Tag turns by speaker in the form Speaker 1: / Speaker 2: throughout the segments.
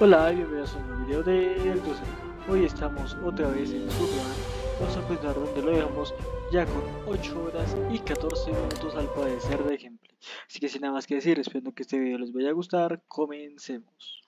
Speaker 1: Hola bienvenidos a un nuevo video de El Hoy estamos otra vez en Survival. Vamos a empezar donde lo dejamos ya con 8 horas y 14 minutos al parecer de gameplay. Así que sin nada más que decir, espero que este video les vaya a gustar, comencemos.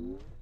Speaker 1: Uhum.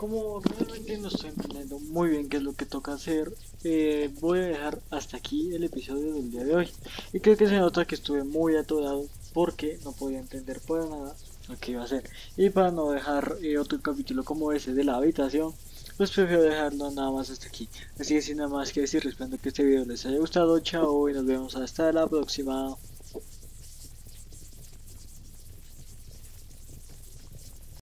Speaker 1: Como realmente no estoy entendiendo muy bien qué es lo que toca hacer, eh, voy a dejar hasta aquí el episodio del día de hoy. Y creo que se nota que estuve muy atorado porque no podía entender para nada lo que iba a hacer. Y para no dejar eh, otro capítulo como ese de la habitación, pues prefiero dejarlo nada más hasta aquí. Así que sin nada más que decir, espero que este video les haya gustado. Chao y nos vemos hasta la próxima.